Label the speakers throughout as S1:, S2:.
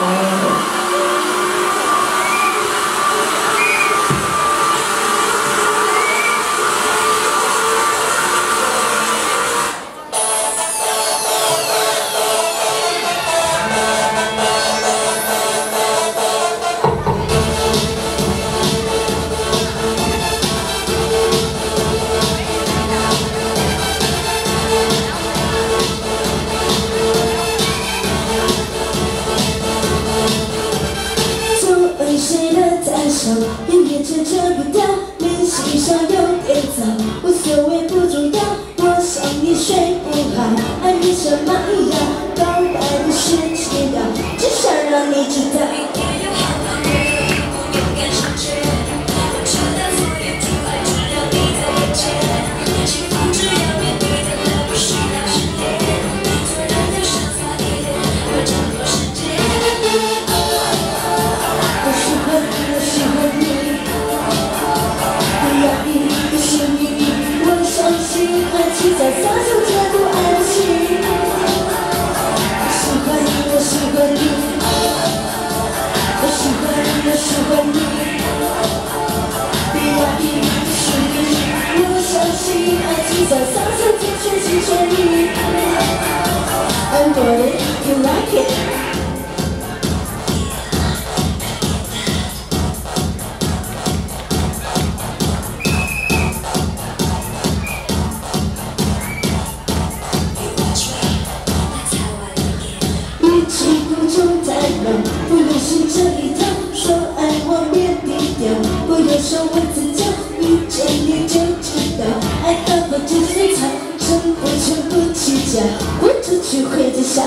S1: 와. 眼眼却遮不掉，你心上有点糟，无所谓不重要。我想你睡不好，爱你什么样？告白不是祈祷，只想让你知道。在上手间全心全意，I want it, you like it。我出去会在下。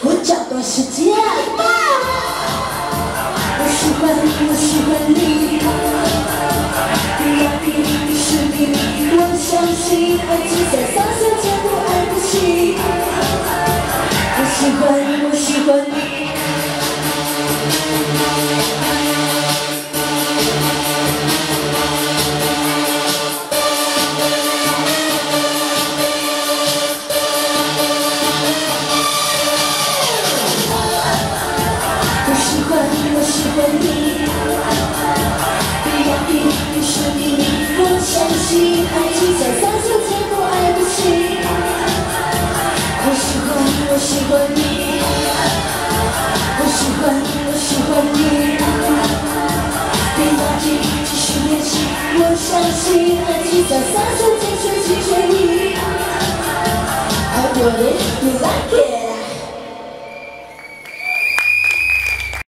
S1: 我找到时间。我喜欢，我喜欢你。不要你，是你，我相信爱情在洒手间不爱不弃。我喜欢。我喜欢我相信爱情在三手间全心全意。I want it, you like it.